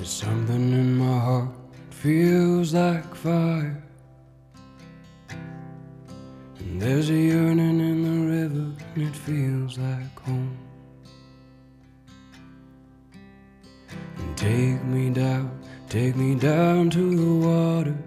There's something in my heart feels like fire. And there's a yearning in the river, and it feels like home. And take me down, take me down to the water